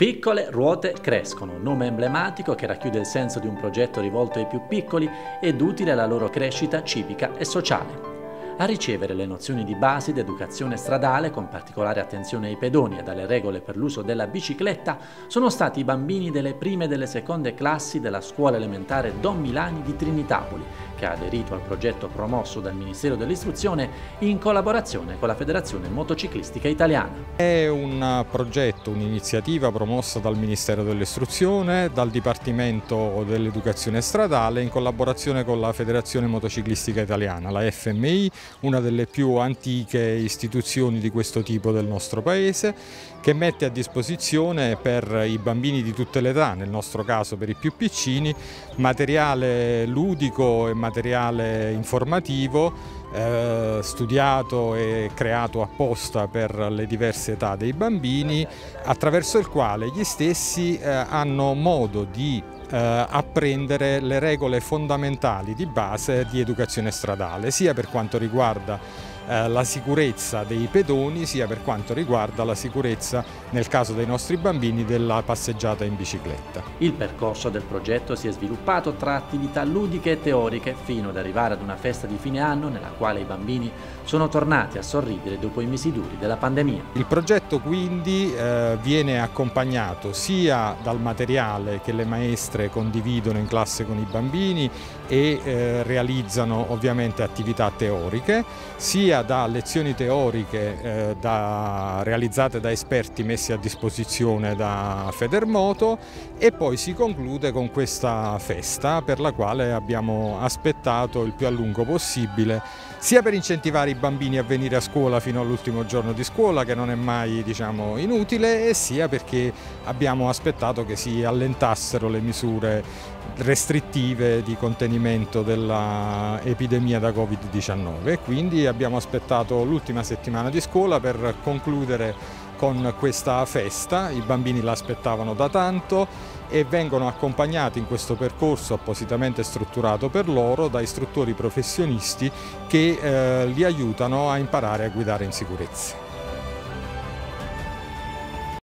Piccole ruote crescono, nome emblematico che racchiude il senso di un progetto rivolto ai più piccoli ed utile alla loro crescita civica e sociale. A ricevere le nozioni di base di educazione stradale, con particolare attenzione ai pedoni e alle regole per l'uso della bicicletta, sono stati i bambini delle prime e delle seconde classi della scuola elementare Don Milani di Trinitapoli, che ha aderito al progetto promosso dal Ministero dell'Istruzione in collaborazione con la Federazione Motociclistica Italiana. È un progetto, un'iniziativa promossa dal Ministero dell'Istruzione, dal Dipartimento dell'Educazione Stradale in collaborazione con la Federazione Motociclistica Italiana, la FMI, una delle più antiche istituzioni di questo tipo del nostro Paese, che mette a disposizione per i bambini di tutte le età, nel nostro caso per i più piccini, materiale ludico e materiale informativo eh, studiato e creato apposta per le diverse età dei bambini, attraverso il quale gli stessi eh, hanno modo di apprendere le regole fondamentali di base di educazione stradale, sia per quanto riguarda eh, la sicurezza dei pedoni sia per quanto riguarda la sicurezza nel caso dei nostri bambini della passeggiata in bicicletta. Il percorso del progetto si è sviluppato tra attività ludiche e teoriche fino ad arrivare ad una festa di fine anno nella quale i bambini sono tornati a sorridere dopo i mesi duri della pandemia. Il progetto quindi eh, viene accompagnato sia dal materiale che le maestre condividono in classe con i bambini e eh, realizzano ovviamente attività teoriche, sia da lezioni teoriche eh, da, realizzate da esperti messi a disposizione da Federmoto e poi si conclude con questa festa per la quale abbiamo aspettato il più a lungo possibile sia per incentivare i bambini a venire a scuola fino all'ultimo giorno di scuola che non è mai diciamo, inutile e sia perché abbiamo aspettato che si allentassero le misure restrittive di contenimento dell'epidemia da Covid-19 e quindi abbiamo aspettato l'ultima settimana di scuola per concludere con questa festa, i bambini l'aspettavano da tanto e vengono accompagnati in questo percorso appositamente strutturato per loro da istruttori professionisti che eh, li aiutano a imparare a guidare in sicurezza.